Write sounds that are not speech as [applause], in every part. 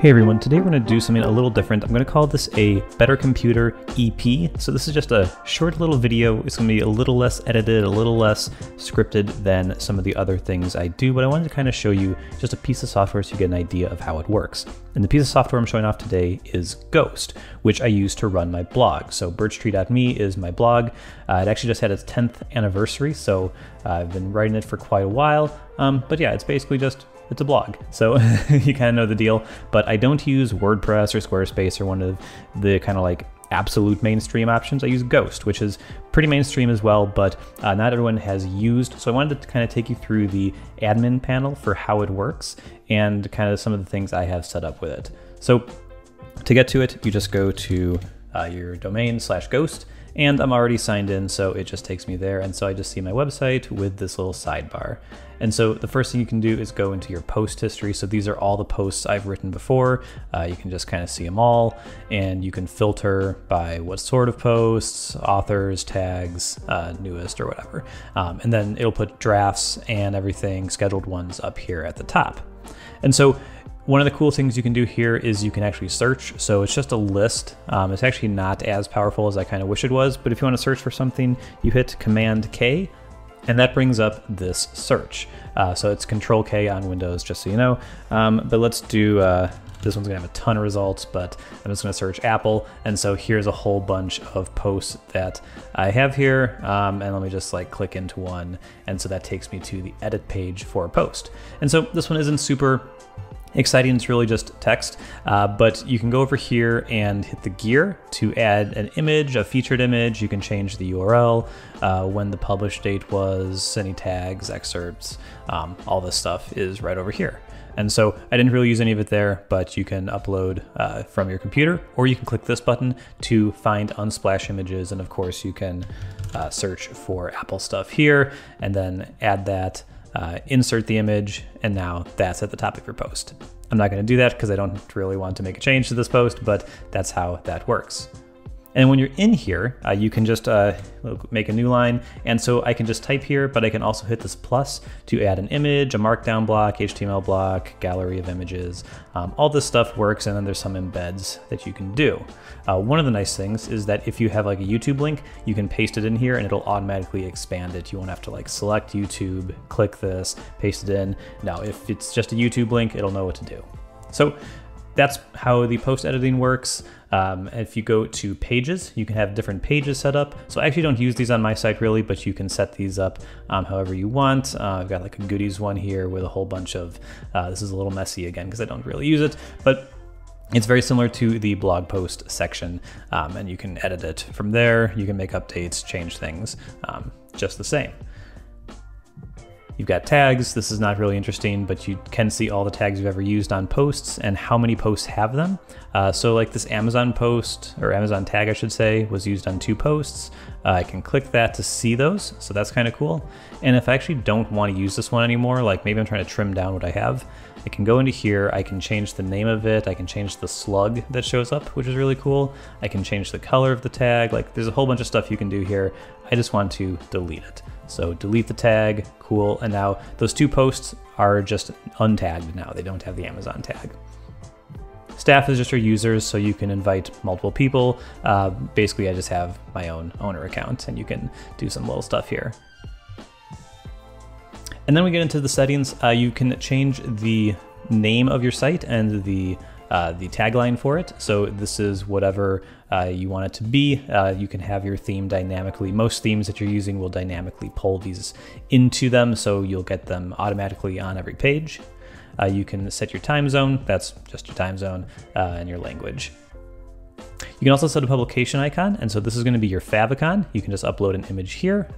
Hey everyone, today we're going to do something a little different. I'm going to call this a Better Computer EP. So this is just a short little video. It's going to be a little less edited, a little less scripted than some of the other things I do, but I wanted to kind of show you just a piece of software so you get an idea of how it works. And the piece of software I'm showing off today is Ghost, which I use to run my blog. So birchtree.me is my blog. Uh, it actually just had its 10th anniversary, so I've been writing it for quite a while. Um, but yeah, it's basically just it's a blog. So [laughs] you kind of know the deal. But I don't use WordPress or Squarespace or one of the kind of like absolute mainstream options. I use Ghost, which is pretty mainstream as well, but uh, not everyone has used. So I wanted to kind of take you through the admin panel for how it works and kind of some of the things I have set up with it. So to get to it, you just go to uh, your domain slash ghost and I'm already signed in, so it just takes me there. And so I just see my website with this little sidebar. And so the first thing you can do is go into your post history. So these are all the posts I've written before. Uh, you can just kind of see them all, and you can filter by what sort of posts, authors, tags, uh, newest, or whatever. Um, and then it'll put drafts and everything, scheduled ones up here at the top. And so one of the cool things you can do here is you can actually search. So it's just a list. Um, it's actually not as powerful as I kind of wish it was, but if you want to search for something, you hit Command K, and that brings up this search. Uh, so it's Control K on Windows, just so you know. Um, but let's do, uh, this one's gonna have a ton of results, but I'm just gonna search Apple. And so here's a whole bunch of posts that I have here. Um, and let me just like click into one. And so that takes me to the edit page for a post. And so this one isn't super Exciting is really just text, uh, but you can go over here and hit the gear to add an image, a featured image. You can change the URL, uh, when the publish date was, any tags, excerpts, um, all this stuff is right over here. And so I didn't really use any of it there, but you can upload uh, from your computer, or you can click this button to find Unsplash images. And of course, you can uh, search for Apple stuff here and then add that uh, insert the image, and now that's at the top of your post. I'm not going to do that because I don't really want to make a change to this post, but that's how that works. And when you're in here, uh, you can just uh, make a new line. And so I can just type here, but I can also hit this plus to add an image, a markdown block, HTML block, gallery of images. Um, all this stuff works, and then there's some embeds that you can do. Uh, one of the nice things is that if you have like a YouTube link, you can paste it in here and it'll automatically expand it. You won't have to like select YouTube, click this, paste it in. Now, if it's just a YouTube link, it'll know what to do. So that's how the post editing works. Um, if you go to pages, you can have different pages set up. So I actually don't use these on my site really, but you can set these up um, however you want. Uh, I've got like a goodies one here with a whole bunch of, uh, this is a little messy again because I don't really use it, but it's very similar to the blog post section, um, and you can edit it from there. You can make updates, change things, um, just the same. You've got tags. This is not really interesting, but you can see all the tags you've ever used on posts and how many posts have them. Uh, so like this Amazon post, or Amazon tag I should say, was used on two posts. Uh, I can click that to see those, so that's kind of cool. And if I actually don't want to use this one anymore, like maybe I'm trying to trim down what I have, I can go into here, I can change the name of it, I can change the slug that shows up, which is really cool. I can change the color of the tag, like there's a whole bunch of stuff you can do here. I just want to delete it. So delete the tag, cool. And now those two posts are just untagged now. They don't have the Amazon tag. Staff is just your users, so you can invite multiple people. Uh, basically, I just have my own owner account, and you can do some little stuff here. And then we get into the settings. Uh, you can change the name of your site and the uh, the tagline for it. So this is whatever uh, you want it to be. Uh, you can have your theme dynamically. Most themes that you're using will dynamically pull these into them, so you'll get them automatically on every page. Uh, you can set your time zone. That's just your time zone uh, and your language. You can also set a publication icon, and so this is going to be your favicon. You can just upload an image here.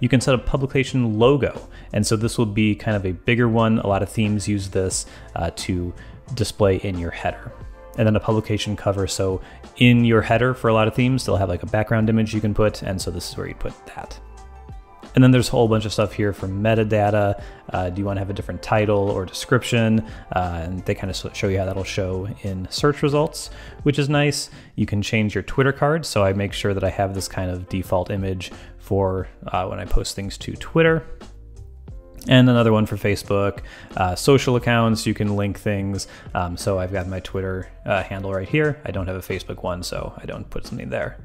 You can set a publication logo, and so this will be kind of a bigger one. A lot of themes use this uh, to display in your header. And then a publication cover. So in your header for a lot of themes, they'll have like a background image you can put. And so this is where you put that. And then there's a whole bunch of stuff here for metadata. Uh, do you want to have a different title or description? Uh, and they kind of show you how that'll show in search results, which is nice. You can change your Twitter card. So I make sure that I have this kind of default image for uh, when I post things to Twitter. and another one for Facebook. Uh, social accounts, you can link things. Um, so I've got my Twitter uh, handle right here. I don't have a Facebook one, so I don't put something there.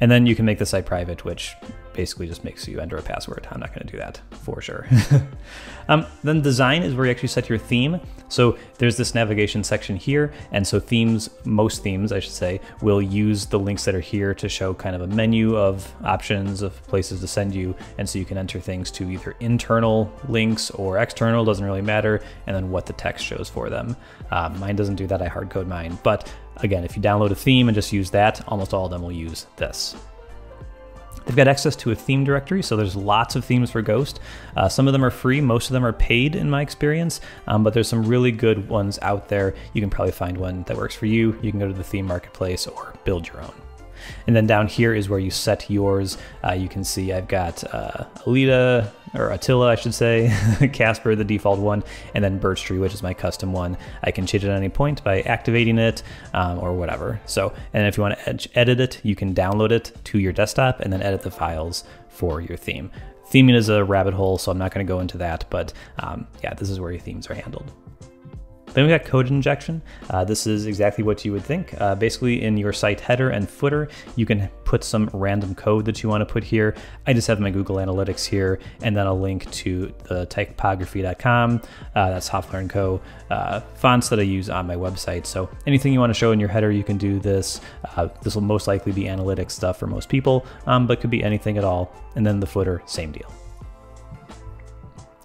And then you can make the site private, which basically just makes you enter a password. I'm not going to do that for sure. [laughs] [laughs] um, then design is where you actually set your theme. So there's this navigation section here. And so themes, most themes, I should say, will use the links that are here to show kind of a menu of options of places to send you. And so you can enter things to either internal links or external, doesn't really matter. And then what the text shows for them. Uh, mine doesn't do that. I hard code mine. But again, if you download a theme and just use that, almost all of them will use this. They've got access to a theme directory, so there's lots of themes for Ghost. Uh, some of them are free, most of them are paid in my experience, um, but there's some really good ones out there. You can probably find one that works for you. You can go to the theme marketplace or build your own. And then down here is where you set yours. Uh, you can see I've got uh, Alita, or Attila, I should say, [laughs] Casper, the default one, and then Birch Tree, which is my custom one. I can change it at any point by activating it um, or whatever. So, and if you want to edit it, you can download it to your desktop and then edit the files for your theme. Theming is a rabbit hole, so I'm not going to go into that, but um, yeah, this is where your themes are handled. Then we got code injection. Uh, this is exactly what you would think. Uh, basically, in your site header and footer, you can put some random code that you want to put here. I just have my Google Analytics here, and then a link to the typography.com. Uh, that's Hoefler & Co. Uh, fonts that I use on my website. So anything you want to show in your header, you can do this. Uh, this will most likely be analytics stuff for most people, um, but could be anything at all. And then the footer, same deal.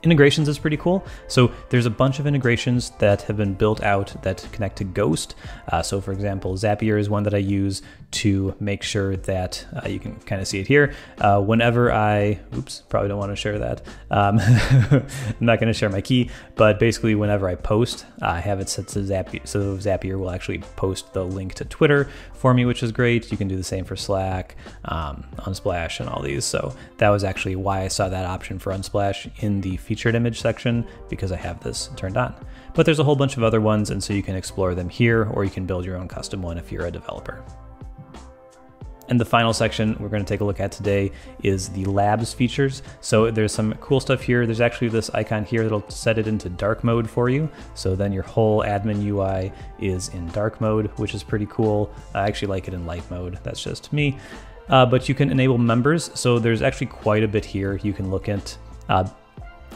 Integrations is pretty cool. So there's a bunch of integrations that have been built out that connect to Ghost. Uh, so for example, Zapier is one that I use to make sure that uh, you can kind of see it here. Uh, whenever I, oops, probably don't want to share that. Um, [laughs] I'm not going to share my key, but basically whenever I post, I have it set to Zapier. So Zapier will actually post the link to Twitter for me, which is great. You can do the same for Slack, um, Unsplash, and all these. So that was actually why I saw that option for Unsplash in the featured image section because I have this turned on. But there's a whole bunch of other ones, and so you can explore them here, or you can build your own custom one if you're a developer. And the final section we're going to take a look at today is the labs features. So there's some cool stuff here. There's actually this icon here that'll set it into dark mode for you. So then your whole admin UI is in dark mode, which is pretty cool. I actually like it in light mode. That's just me. Uh, but you can enable members. So there's actually quite a bit here you can look at. Uh,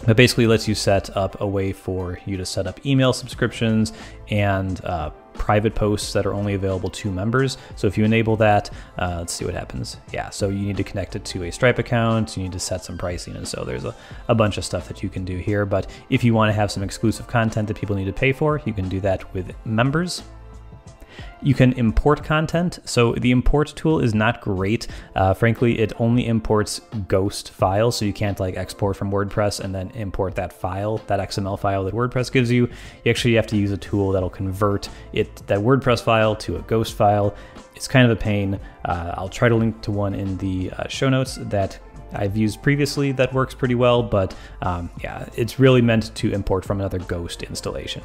but basically lets you set up a way for you to set up email subscriptions and uh, private posts that are only available to members. So if you enable that, uh, let's see what happens. Yeah, so you need to connect it to a Stripe account, you need to set some pricing, and so there's a, a bunch of stuff that you can do here. But if you want to have some exclusive content that people need to pay for, you can do that with members. You can import content. So the import tool is not great. Uh, frankly, it only imports ghost files. So you can't like export from WordPress and then import that file, that XML file that WordPress gives you. You actually have to use a tool that'll convert it, that WordPress file to a ghost file. It's kind of a pain. Uh, I'll try to link to one in the uh, show notes that I've used previously that works pretty well, but um, yeah, it's really meant to import from another Ghost installation.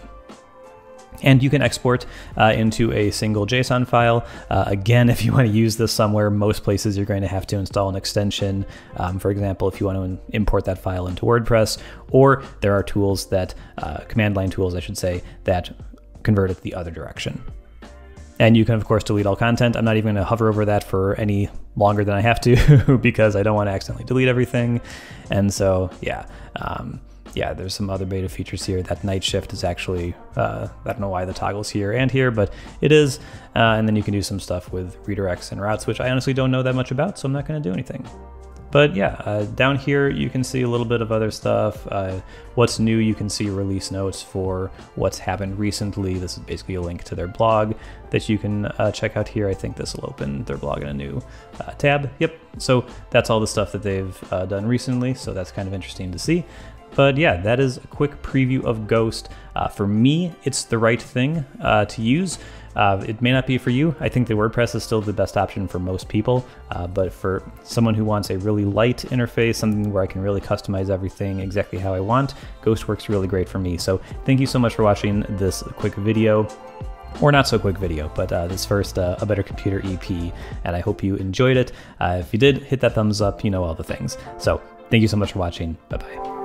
And you can export uh, into a single JSON file. Uh, again, [laughs] if you want to use this somewhere, most places you're going to have to install an extension. Um, for example, if you want to import that file into WordPress, or there are tools that, uh, command line tools, I should say, that convert it the other direction. And you can, of course, delete all content. I'm not even going to hover over that for any longer than I have to [laughs] because I don't want to accidentally delete everything. And so, yeah. Um, yeah, there's some other beta features here. That night shift is actually, uh, I don't know why the toggle's here and here, but it is. Uh, and then you can do some stuff with redirects and routes, which I honestly don't know that much about, so I'm not going to do anything. But yeah, uh, down here you can see a little bit of other stuff. Uh, what's new, you can see release notes for what's happened recently. This is basically a link to their blog that you can uh, check out here. I think this will open their blog in a new uh, tab. Yep, so that's all the stuff that they've uh, done recently, so that's kind of interesting to see. But yeah, that is a quick preview of Ghost. Uh, for me, it's the right thing uh, to use. Uh, it may not be for you. I think the WordPress is still the best option for most people, uh, but for someone who wants a really light interface, something where I can really customize everything exactly how I want, Ghost works really great for me. So thank you so much for watching this quick video or not so quick video, but uh, this first uh, A Better Computer EP, and I hope you enjoyed it. Uh, if you did, hit that thumbs up, you know all the things. So thank you so much for watching. Bye bye.